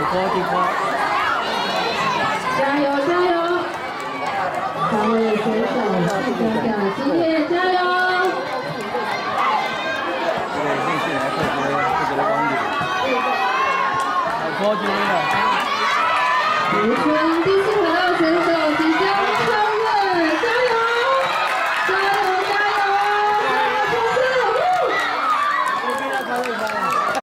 快快快！加油加油！三位选手，加油！今天加油！高级的。吴春第四跑道选手即将超越，加油！加油加油！冲刺！我给他开会开会。